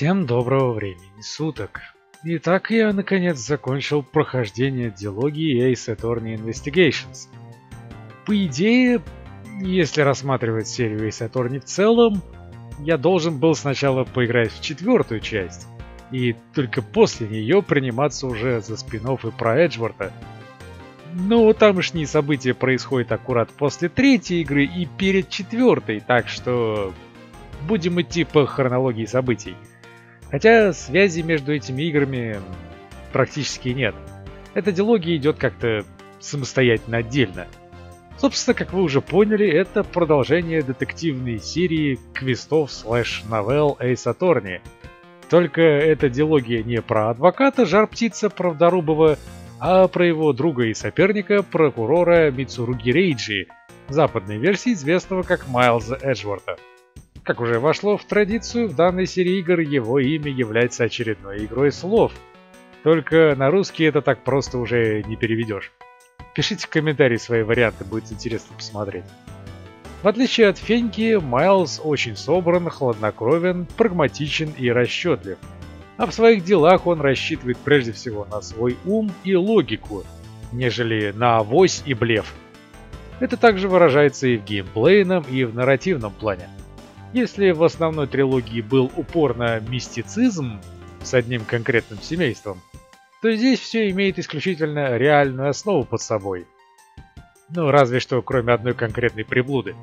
Всем доброго времени суток. Итак, я наконец закончил прохождение диалогии Ace Attorney Investigations. По идее, если рассматривать серию Ace Attorney в целом, я должен был сначала поиграть в четвертую часть, и только после нее приниматься уже за спин и про Эджворта. Но тамошние события происходят аккурат после третьей игры и перед четвертой, так что будем идти по хронологии событий. Хотя связи между этими играми практически нет. Эта дилогия идет как-то самостоятельно отдельно. Собственно, как вы уже поняли, это продолжение детективной серии квестов слэш-новелл Ace Attorney. Только эта дилогия не про адвоката Жар-Птица Правдорубова, а про его друга и соперника, прокурора Мицуруги Рейджи, западной версии известного как Майлза Эджворта. Как уже вошло в традицию, в данной серии игр его имя является очередной игрой слов. Только на русский это так просто уже не переведешь. Пишите в комментарии свои варианты, будет интересно посмотреть. В отличие от Феньки, Майлз очень собран, хладнокровен, прагматичен и расчетлив. А в своих делах он рассчитывает прежде всего на свой ум и логику, нежели на авось и блеф. Это также выражается и в геймплейном, и в нарративном плане. Если в основной трилогии был упор на мистицизм с одним конкретным семейством, то здесь все имеет исключительно реальную основу под собой. Ну, разве что кроме одной конкретной приблуды.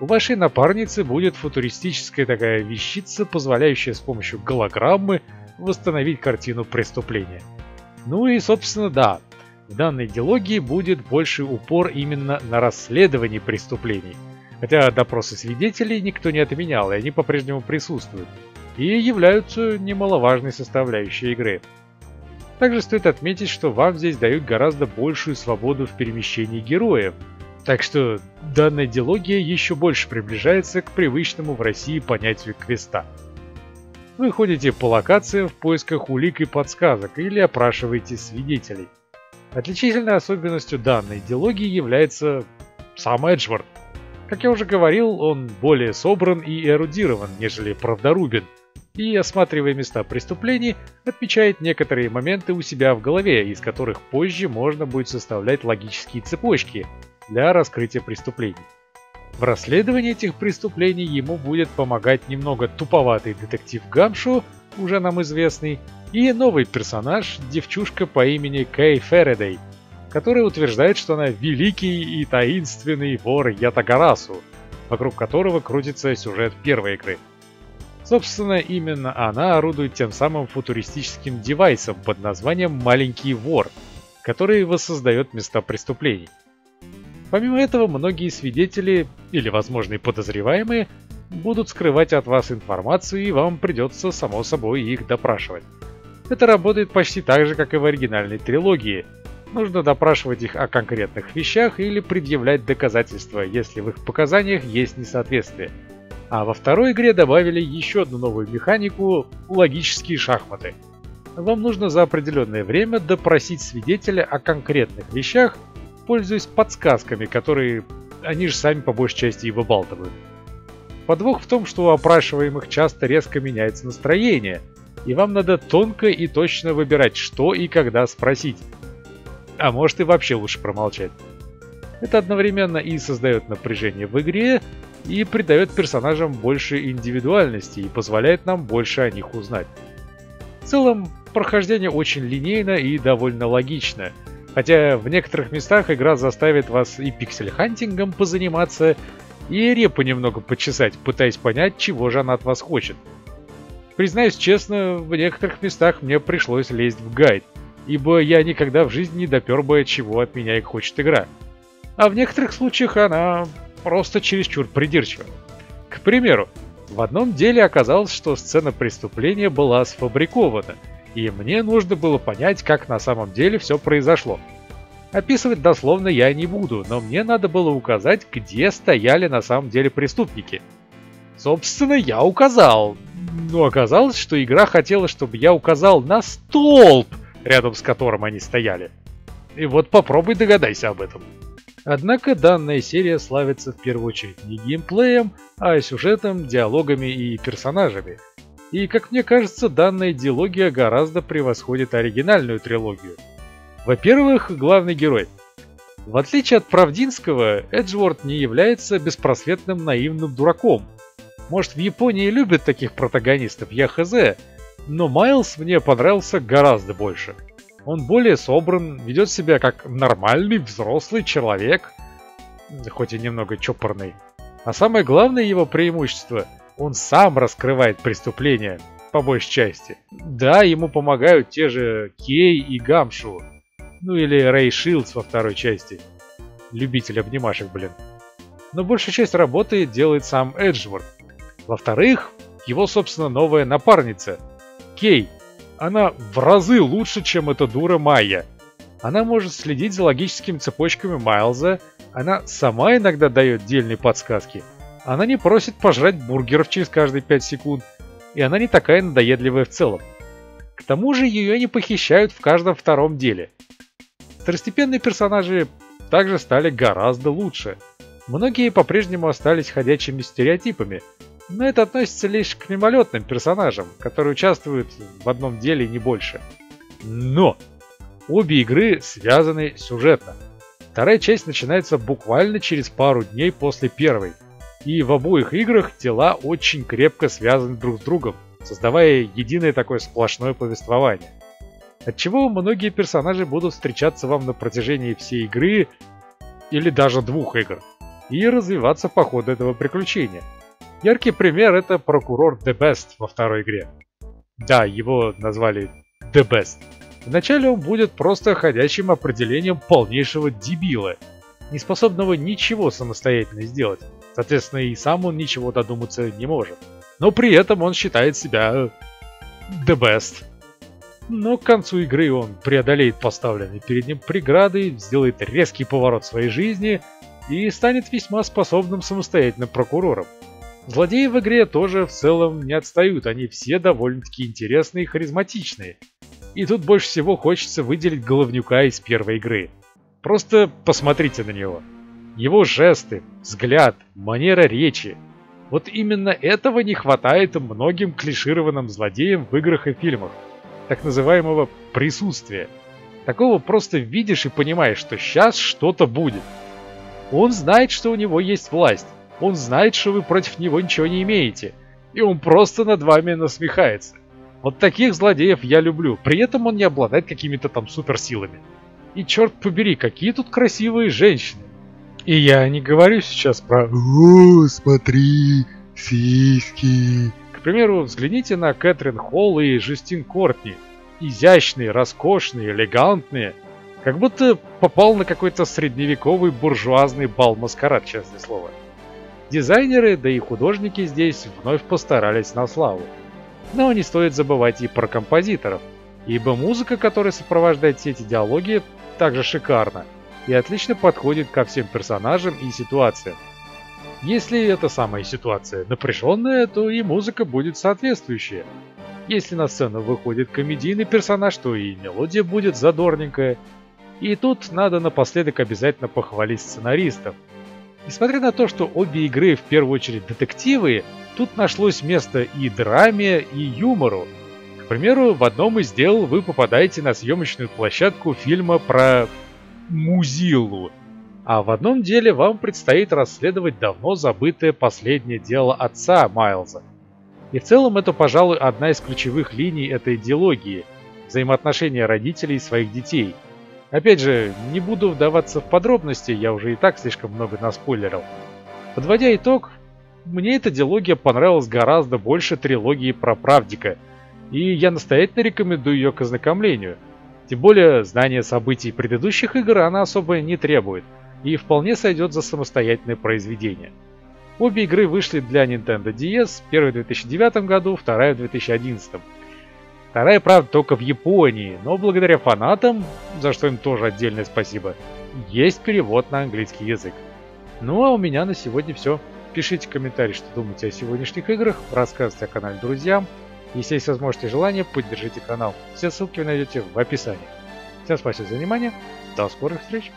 У вашей напарницы будет футуристическая такая вещица, позволяющая с помощью голограммы восстановить картину преступления. Ну и, собственно, да, в данной диалогии будет больше упор именно на расследование преступлений – Хотя допросы свидетелей никто не отменял, и они по-прежнему присутствуют, и являются немаловажной составляющей игры. Также стоит отметить, что вам здесь дают гораздо большую свободу в перемещении героев, так что данная диалогия еще больше приближается к привычному в России понятию квеста. Вы ходите по локациям в поисках улик и подсказок или опрашиваете свидетелей. Отличительной особенностью данной диалогии является сам Эджвард. Как я уже говорил, он более собран и эрудирован, нежели правдорубен, и, осматривая места преступлений, отмечает некоторые моменты у себя в голове, из которых позже можно будет составлять логические цепочки для раскрытия преступлений. В расследовании этих преступлений ему будет помогать немного туповатый детектив Гамшу, уже нам известный, и новый персонаж, девчушка по имени Кей Фередей – которая утверждает, что она великий и таинственный вор Ятагарасу, вокруг которого крутится сюжет первой игры. Собственно, именно она орудует тем самым футуристическим девайсом под названием «Маленький вор», который воссоздает места преступлений. Помимо этого, многие свидетели, или возможные подозреваемые, будут скрывать от вас информацию, и вам придется, само собой, их допрашивать. Это работает почти так же, как и в оригинальной трилогии, Нужно допрашивать их о конкретных вещах или предъявлять доказательства, если в их показаниях есть несоответствие. А во второй игре добавили еще одну новую механику – логические шахматы. Вам нужно за определенное время допросить свидетеля о конкретных вещах, пользуясь подсказками, которые они же сами по большей части и выбалтывают. Подвох в том, что у опрашиваемых часто резко меняется настроение, и вам надо тонко и точно выбирать, что и когда спросить, а может и вообще лучше промолчать. Это одновременно и создает напряжение в игре, и придает персонажам больше индивидуальности и позволяет нам больше о них узнать. В целом, прохождение очень линейно и довольно логично, хотя в некоторых местах игра заставит вас и пиксель-хантингом позаниматься, и репу немного почесать, пытаясь понять, чего же она от вас хочет. Признаюсь честно, в некоторых местах мне пришлось лезть в гайд, ибо я никогда в жизни не допер бы, чего от меня и хочет игра. А в некоторых случаях она просто чересчур придирчива. К примеру, в одном деле оказалось, что сцена преступления была сфабрикована, и мне нужно было понять, как на самом деле все произошло. Описывать дословно я не буду, но мне надо было указать, где стояли на самом деле преступники. Собственно, я указал. Но оказалось, что игра хотела, чтобы я указал на столб, рядом с которым они стояли. И вот попробуй догадайся об этом. Однако данная серия славится в первую очередь не геймплеем, а сюжетом, диалогами и персонажами. И, как мне кажется, данная диалогия гораздо превосходит оригинальную трилогию. Во-первых, главный герой. В отличие от Правдинского, Эджворд не является беспросветным наивным дураком. Может, в Японии любят таких протагонистов, я хз, но Майлз мне понравился гораздо больше. Он более собран, ведет себя как нормальный взрослый человек, хоть и немного чопорный. А самое главное его преимущество – он сам раскрывает преступления, по большей части. Да, ему помогают те же Кей и Гамшу, ну или Рэй Шилдс во второй части. Любитель обнимашек, блин. Но большая часть работы делает сам Эджворд. Во-вторых, его, собственно, новая напарница – Кей. Она в разы лучше, чем эта дура Майя. Она может следить за логическими цепочками Майлза, она сама иногда дает дельные подсказки. Она не просит пожрать бургеров через каждые 5 секунд, и она не такая надоедливая в целом. К тому же ее не похищают в каждом втором деле. Второстепенные персонажи также стали гораздо лучше. Многие по-прежнему остались ходячими стереотипами – но это относится лишь к мимолетным персонажам, которые участвуют в одном деле не больше. Но! Обе игры связаны сюжетно. Вторая часть начинается буквально через пару дней после первой. И в обоих играх тела очень крепко связаны друг с другом, создавая единое такое сплошное повествование. Отчего многие персонажи будут встречаться вам на протяжении всей игры или даже двух игр и развиваться по ходу этого приключения – Яркий пример это прокурор The Best во второй игре. Да, его назвали The Best. Вначале он будет просто ходячим определением полнейшего дебила, не способного ничего самостоятельно сделать. Соответственно, и сам он ничего додуматься не может. Но при этом он считает себя The Best. Но к концу игры он преодолеет поставленные перед ним преграды, сделает резкий поворот своей жизни и станет весьма способным самостоятельным прокурором. Злодеи в игре тоже в целом не отстают, они все довольно-таки интересные и харизматичные. И тут больше всего хочется выделить Головнюка из первой игры. Просто посмотрите на него. Его жесты, взгляд, манера речи. Вот именно этого не хватает многим клишированным злодеям в играх и фильмах. Так называемого присутствия. Такого просто видишь и понимаешь, что сейчас что-то будет. Он знает, что у него есть власть. Он знает, что вы против него ничего не имеете, и он просто над вами насмехается. Вот таких злодеев я люблю, при этом он не обладает какими-то там суперсилами. И черт побери, какие тут красивые женщины. И я не говорю сейчас про «О, смотри, сиськи». К примеру, взгляните на Кэтрин Холл и Жюстин Кортни. Изящные, роскошные, элегантные. Как будто попал на какой-то средневековый буржуазный бал-маскарад, честное слово. Дизайнеры, да и художники здесь вновь постарались на славу. Но не стоит забывать и про композиторов, ибо музыка, которая сопровождает все эти диалоги, также шикарна и отлично подходит ко всем персонажам и ситуациям. Если эта самая ситуация напряженная, то и музыка будет соответствующая. Если на сцену выходит комедийный персонаж, то и мелодия будет задорненькая. И тут надо напоследок обязательно похвалить сценаристов, Несмотря на то, что обе игры в первую очередь детективы, тут нашлось место и драме, и юмору. К примеру, в одном из дел вы попадаете на съемочную площадку фильма про Музилу, а в одном деле вам предстоит расследовать давно забытое последнее дело отца Майлза. И в целом это, пожалуй, одна из ключевых линий этой идеологии – взаимоотношения родителей и своих детей – Опять же, не буду вдаваться в подробности, я уже и так слишком много наспойлерил. Подводя итог, мне эта диалогия понравилась гораздо больше трилогии про Правдика, и я настоятельно рекомендую ее к ознакомлению. Тем более, знание событий предыдущих игр она особо не требует, и вполне сойдет за самостоятельное произведение. Обе игры вышли для Nintendo DS, первая в 2009 году, вторая в 2011. Вторая, правда, только в Японии, но благодаря фанатам, за что им тоже отдельное спасибо, есть перевод на английский язык. Ну а у меня на сегодня все. Пишите комментарии, что думаете о сегодняшних играх, рассказывайте о канале друзьям. Если есть возможность и желание, поддержите канал. Все ссылки вы найдете в описании. Всем спасибо за внимание, до скорых встреч!